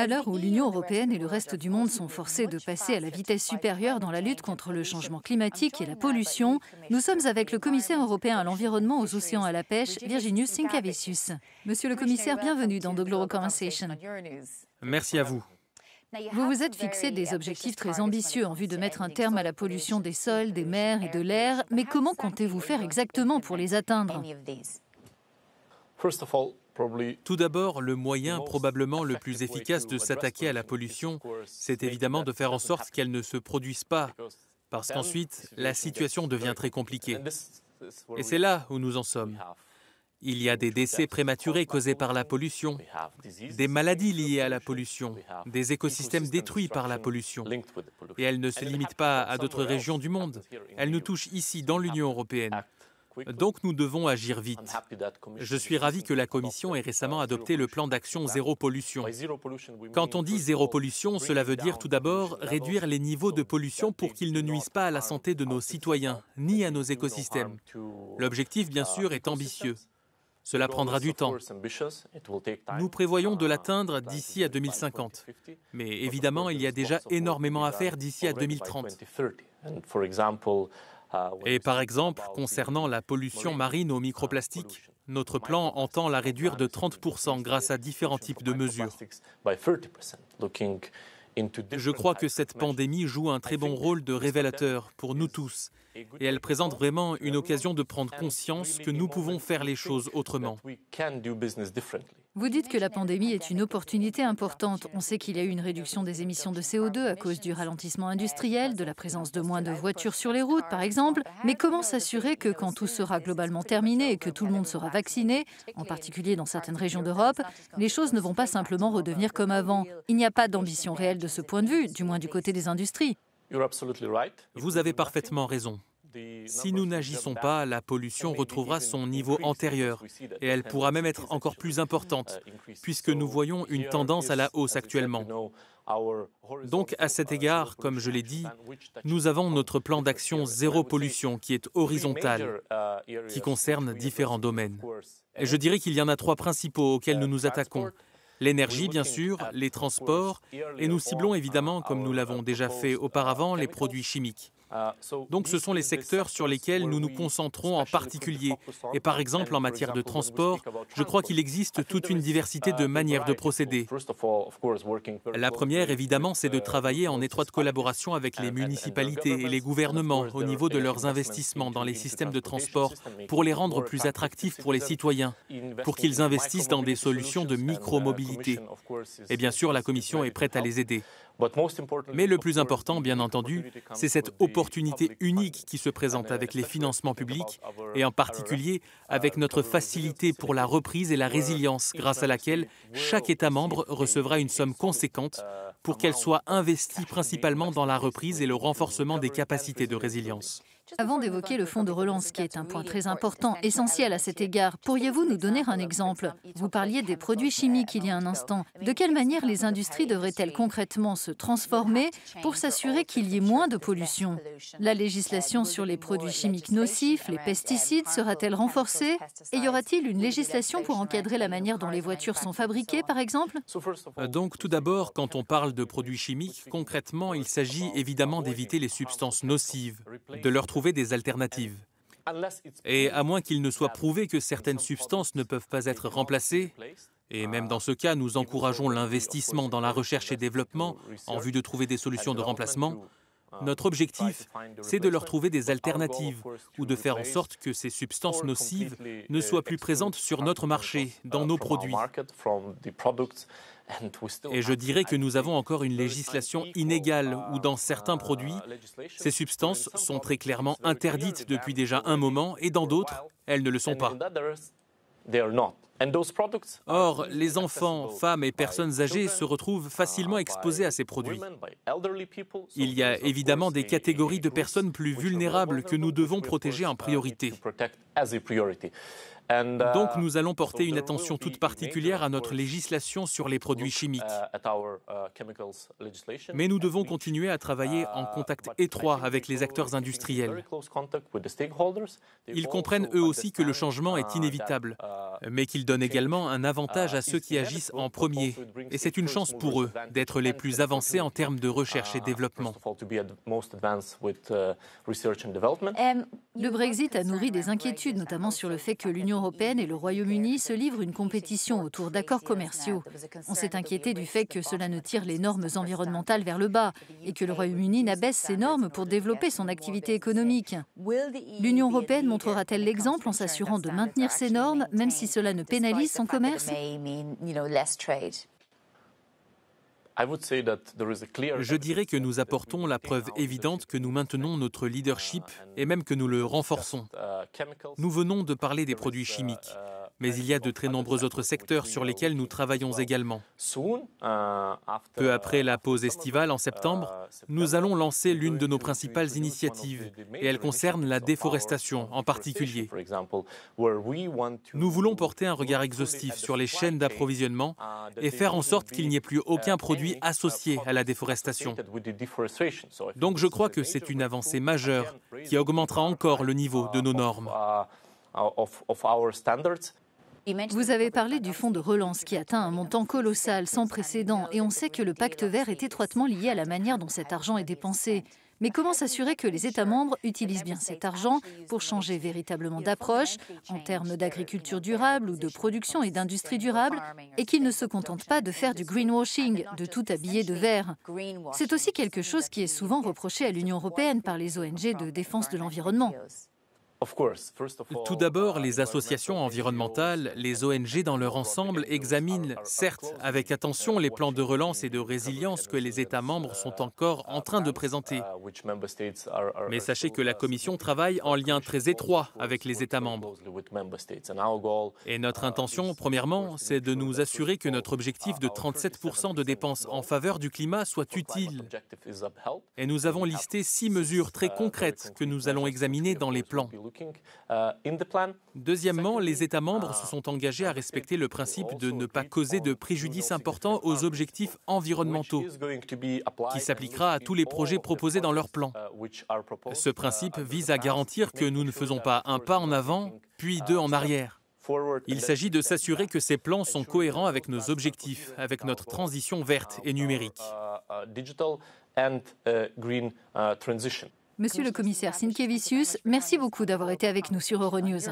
À l'heure où l'Union européenne et le reste du monde sont forcés de passer à la vitesse supérieure dans la lutte contre le changement climatique et la pollution, nous sommes avec le commissaire européen à l'environnement, aux océans et à la pêche, Virginius Sinkavicius. Monsieur le commissaire, bienvenue dans The Global Conversation. Merci à vous. Vous vous êtes fixé des objectifs très ambitieux en vue de mettre un terme à la pollution des sols, des mers et de l'air, mais comment comptez-vous faire exactement pour les atteindre? Tout d'abord, le moyen probablement le plus efficace de s'attaquer à la pollution, c'est évidemment de faire en sorte qu'elle ne se produise pas, parce qu'ensuite, la situation devient très compliquée. Et c'est là où nous en sommes. Il y a des décès prématurés causés par la pollution, des maladies liées à la pollution, des écosystèmes détruits par la pollution. Et elle ne se limite pas à d'autres régions du monde. Elle nous touche ici, dans l'Union européenne. Donc nous devons agir vite. Je suis ravi que la Commission ait récemment adopté le plan d'action zéro pollution. Quand on dit zéro pollution, cela veut dire tout d'abord réduire les niveaux de pollution pour qu'ils ne nuisent pas à la santé de nos citoyens ni à nos écosystèmes. L'objectif, bien sûr, est ambitieux. Cela prendra du temps. Nous prévoyons de l'atteindre d'ici à 2050. Mais évidemment, il y a déjà énormément à faire d'ici à 2030. Et par exemple, concernant la pollution marine aux microplastiques, notre plan entend la réduire de 30% grâce à différents types de mesures. Je crois que cette pandémie joue un très bon rôle de révélateur pour nous tous. Et elle présente vraiment une occasion de prendre conscience que nous pouvons faire les choses autrement. Vous dites que la pandémie est une opportunité importante. On sait qu'il y a eu une réduction des émissions de CO2 à cause du ralentissement industriel, de la présence de moins de voitures sur les routes, par exemple. Mais comment s'assurer que quand tout sera globalement terminé et que tout le monde sera vacciné, en particulier dans certaines régions d'Europe, les choses ne vont pas simplement redevenir comme avant? Il n'y a pas d'ambition réelle de ce point de vue, du moins du côté des industries. Vous avez parfaitement raison. Si nous n'agissons pas, la pollution retrouvera son niveau antérieur et elle pourra même être encore plus importante, puisque nous voyons une tendance à la hausse actuellement. Donc à cet égard, comme je l'ai dit, nous avons notre plan d'action zéro pollution qui est horizontal, qui concerne différents domaines. Et je dirais qu'il y en a trois principaux auxquels nous nous attaquons. L'énergie, bien sûr, les transports, et nous ciblons évidemment, comme nous l'avons déjà fait auparavant, les produits chimiques. Donc ce sont les secteurs sur lesquels nous nous concentrons en particulier. Et par exemple, en matière de transport, je crois qu'il existe toute une diversité de manières de procéder. La première, évidemment, c'est de travailler en étroite collaboration avec les municipalités et les gouvernements au niveau de leurs investissements dans les systèmes de transport pour les rendre plus attractifs pour les citoyens, pour qu'ils investissent dans des solutions de micro-mobilité. Et bien sûr, la Commission est prête à les aider. Mais le plus important, bien entendu, c'est cette opportunité unique qui se présente avec les financements publics et en particulier avec notre facilité pour la reprise et la résilience grâce à laquelle chaque État membre recevra une somme conséquente pour qu'elle soit investie principalement dans la reprise et le renforcement des capacités de résilience. Avant d'évoquer le fonds de relance, qui est un point très important, essentiel à cet égard, pourriez-vous nous donner un exemple? Vous parliez des produits chimiques il y a un instant. De quelle manière les industries devraient-elles concrètement se transformer pour s'assurer qu'il y ait moins de pollution? La législation sur les produits chimiques nocifs, les pesticides, sera-t-elle renforcée? Et y aura-t-il une législation pour encadrer la manière dont les voitures sont fabriquées, par exemple? Euh, Donc, tout d'abord, quand on parle de produits chimiques, concrètement, il s'agit évidemment d'éviter les substances nocives, de leur trouver Et à moins qu'il ne soit prouvé que certaines substances ne peuvent pas être remplacées, et même dans ce cas, nous encourageons l'investissement dans la recherche et développement en vue de trouver des solutions de remplacement, notre objectif, c'est de leur trouver des alternatives ou de faire en sorte que ces substances nocives ne soient plus présentes sur notre marché, dans nos produits. Et je dirais que nous avons encore une législation inégale où dans certains produits, ces substances sont très clairement interdites depuis déjà un moment et dans d'autres, elles ne le sont pas. Or, les enfants, femmes et personnes âgées se retrouvent facilement exposés à ces produits. Il y a évidemment des catégories de personnes plus vulnérables que nous devons protéger en priorité. Donc nous allons porter une attention toute particulière à notre législation sur les produits chimiques. Mais nous devons continuer à travailler en contact étroit avec les acteurs industriels. Ils comprennent eux aussi que le changement est inévitable, mais qu'ils donnent également un avantage à ceux qui agissent en premier. Et c'est une chance pour eux d'être les plus avancés en termes de recherche et développement. Le Brexit a nourri des inquiétudes, notamment sur le fait que l'Union européenne et le Royaume-Uni se livrent une compétition autour d'accords commerciaux. On s'est inquiété du fait que cela ne tire les normes environnementales vers le bas et que le Royaume-Uni n'abaisse ses normes pour développer son activité économique. L'Union européenne montrera-t-elle l'exemple en s'assurant de maintenir ses normes, même si cela ne pénalise son commerce? Je dirais que nous apportons la preuve évidente que nous maintenons notre leadership et même que nous le renforçons. Nous venons de parler des produits chimiques mais il y a de très nombreux autres secteurs sur lesquels nous travaillons également. Peu après la pause estivale en septembre, nous allons lancer l'une de nos principales initiatives, et elle concerne la déforestation en particulier. Nous voulons porter un regard exhaustif sur les chaînes d'approvisionnement et faire en sorte qu'il n'y ait plus aucun produit associé à la déforestation. Donc je crois que c'est une avancée majeure qui augmentera encore le niveau de nos normes. Vous avez parlé du fonds de relance qui atteint un montant colossal, sans précédent, et on sait que le pacte vert est étroitement lié à la manière dont cet argent est dépensé. Mais comment s'assurer que les États membres utilisent bien cet argent pour changer véritablement d'approche en termes d'agriculture durable ou de production et d'industrie durable et qu'ils ne se contentent pas de faire du greenwashing, de tout habiller de vert? C'est aussi quelque chose qui est souvent reproché à l'Union européenne par les ONG de défense de l'environnement. Tout d'abord, les associations environnementales, les ONG dans leur ensemble examinent, certes, avec attention les plans de relance et de résilience que les États membres sont encore en train de présenter. Mais sachez que la Commission travaille en lien très étroit avec les États membres. Et notre intention, premièrement, c'est de nous assurer que notre objectif de 37% de dépenses en faveur du climat soit utile. Et nous avons listé six mesures très concrètes que nous allons examiner dans les plans. Uh, Deuxièmement, les États membres se sont engagés à respecter le principe de ne pas causer de préjudice important aux objectifs environnementaux, qui s'appliquera à tous les projets proposés dans leur plan. Ce principe vise à garantir que nous ne faisons pas un pas en avant, puis deux en arrière. Il s'agit de s'assurer que ces plans sont cohérents avec nos objectifs, avec notre transition verte et numérique. Monsieur le commissaire Sinkevicius, merci beaucoup d'avoir été avec nous sur Euronews.